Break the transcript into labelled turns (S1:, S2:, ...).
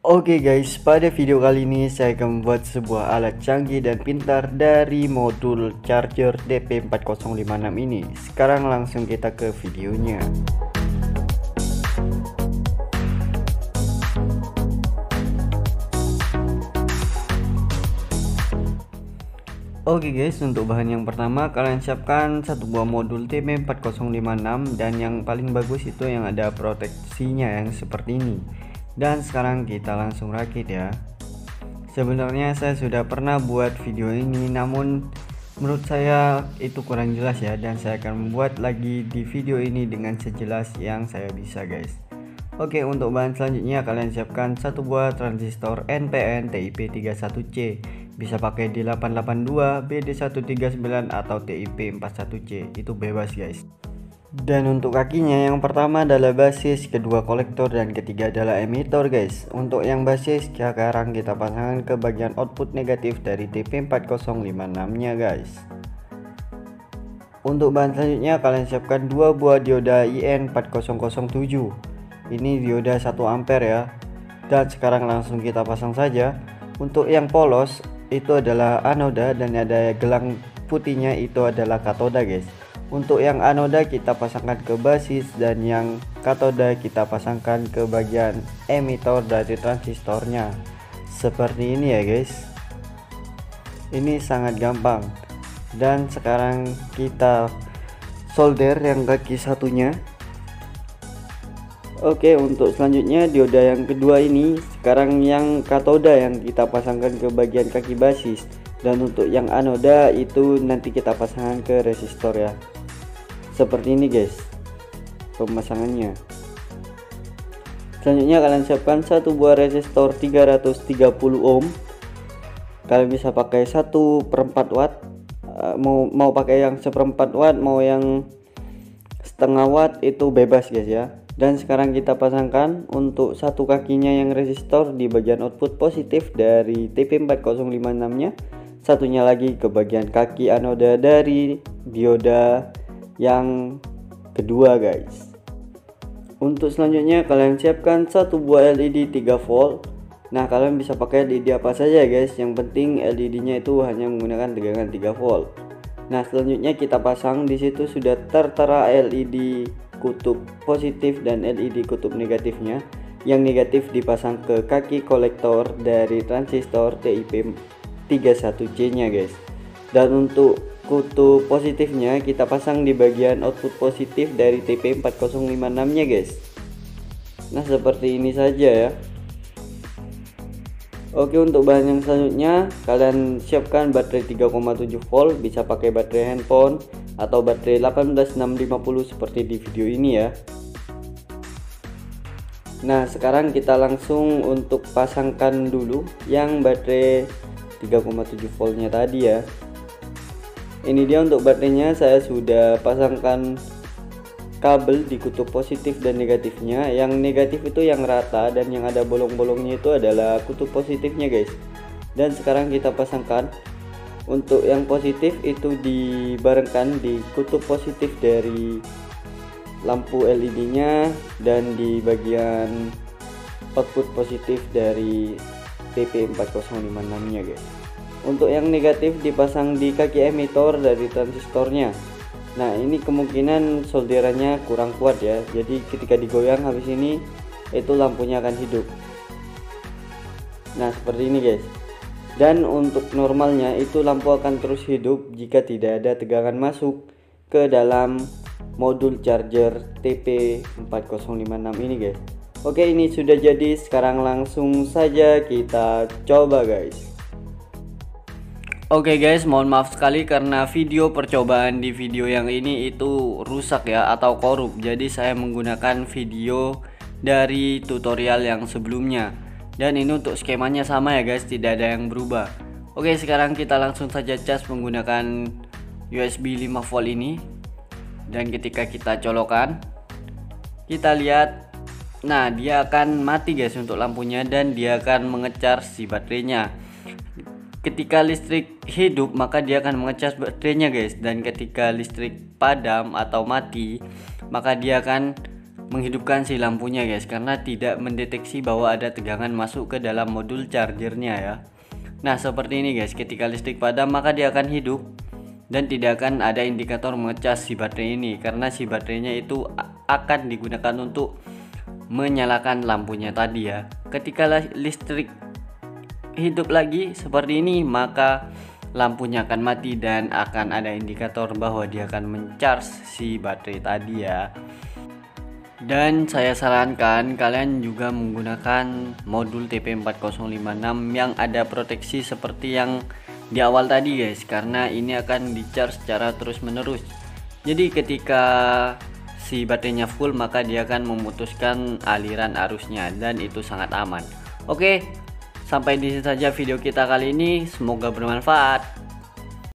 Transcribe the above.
S1: Oke guys, pada video kali ini saya akan membuat sebuah alat canggih dan pintar dari modul charger DP4056 ini. Sekarang langsung kita ke videonya. Oke guys, untuk bahan yang pertama kalian siapkan satu buah modul TP4056 dan yang paling bagus itu yang ada proteksinya yang seperti ini. Dan sekarang kita langsung rakit ya. Sebenarnya saya sudah pernah buat video ini namun menurut saya itu kurang jelas ya dan saya akan membuat lagi di video ini dengan sejelas yang saya bisa guys. Oke untuk bahan selanjutnya kalian siapkan satu buah transistor NPN TIP 31C bisa pakai di 882 BD139 atau TIP 41C itu bebas guys dan untuk kakinya yang pertama adalah basis kedua kolektor dan ketiga adalah emitor guys. Untuk yang basis sekarang kita pasangkan ke bagian output negatif dari TP4056 nya guys. Untuk bahan selanjutnya kalian siapkan dua buah dioda IN4007 ini dioda 1 ampere ya. Dan sekarang langsung kita pasang saja. Untuk yang polos itu adalah anoda dan ada gelang putihnya itu adalah katoda guys untuk yang anoda kita pasangkan ke basis dan yang katoda kita pasangkan ke bagian emitor dari transistornya. Seperti ini ya guys. Ini sangat gampang. Dan sekarang kita solder yang kaki satunya. Oke untuk selanjutnya dioda yang kedua ini. Sekarang yang katoda yang kita pasangkan ke bagian kaki basis. Dan untuk yang anoda itu nanti kita pasangkan ke resistor ya seperti ini guys. Pemasangannya. Selanjutnya kalian siapkan satu buah resistor 330 ohm. Kalian bisa pakai satu perempat watt. Eh, mau mau pakai yang seperempat watt mau yang setengah watt itu bebas guys ya. Dan sekarang kita pasangkan untuk satu kakinya yang resistor di bagian output positif dari TP4056 nya satunya lagi ke bagian kaki anoda dari dioda yang kedua guys. Untuk selanjutnya kalian siapkan satu buah LED 3 volt. Nah kalian bisa pakai LED apa saja guys. Yang penting LED nya itu hanya menggunakan tegangan 3 volt. Nah selanjutnya kita pasang. Di situ sudah tertera LED kutub positif dan LED kutub negatifnya. Yang negatif dipasang ke kaki kolektor dari transistor TIP 31C nya guys. Dan untuk kutub positifnya kita pasang di bagian output positif dari TP 4056 nya guys. Nah seperti ini saja ya. Oke untuk bahan yang selanjutnya kalian siapkan baterai 3,7 volt bisa pakai baterai handphone atau baterai 18650 seperti di video ini ya. Nah sekarang kita langsung untuk pasangkan dulu yang baterai 3,7 voltnya tadi ya ini dia untuk baterainya. Saya sudah pasangkan kabel di kutub positif dan negatifnya. Yang negatif itu yang rata dan yang ada bolong-bolongnya itu adalah kutub positifnya guys. Dan sekarang kita pasangkan. Untuk yang positif itu dibarengkan di kutub positif dari lampu LED nya dan di bagian output positif dari TP4056 nya guys untuk yang negatif dipasang di kaki emitor dari transistornya. Nah ini kemungkinan solderannya kurang kuat ya. Jadi ketika digoyang habis ini itu lampunya akan hidup. Nah seperti ini guys. Dan untuk normalnya itu lampu akan terus hidup jika tidak ada tegangan masuk ke dalam modul charger TP4056 ini guys. Oke ini sudah jadi. Sekarang langsung saja kita coba guys Oke guys mohon maaf sekali karena video percobaan di video yang ini itu rusak ya atau korup. Jadi saya menggunakan video dari tutorial yang sebelumnya. Dan ini untuk skemanya sama ya guys tidak ada yang berubah. Oke sekarang kita langsung saja cas menggunakan USB 5 volt ini. Dan ketika kita colokan kita lihat nah dia akan mati guys untuk lampunya dan dia akan mengecar si baterainya ketika listrik hidup maka dia akan mengecas baterainya guys. Dan ketika listrik padam atau mati maka dia akan menghidupkan si lampunya guys. Karena tidak mendeteksi bahwa ada tegangan masuk ke dalam modul chargernya ya. Nah seperti ini guys. Ketika listrik padam maka dia akan hidup. Dan tidak akan ada indikator mengecas si baterai ini. Karena si baterainya itu akan digunakan untuk menyalakan lampunya tadi ya. Ketika listrik hidup lagi seperti ini maka lampunya akan mati dan akan ada indikator bahwa dia akan mencharge si baterai tadi ya. Dan saya sarankan kalian juga menggunakan modul TP4056 yang ada proteksi seperti yang di awal tadi guys karena ini akan di charge secara terus menerus jadi ketika si baterainya full maka dia akan memutuskan aliran arusnya dan itu sangat aman. Oke sampai di sini saja video kita kali ini. Semoga bermanfaat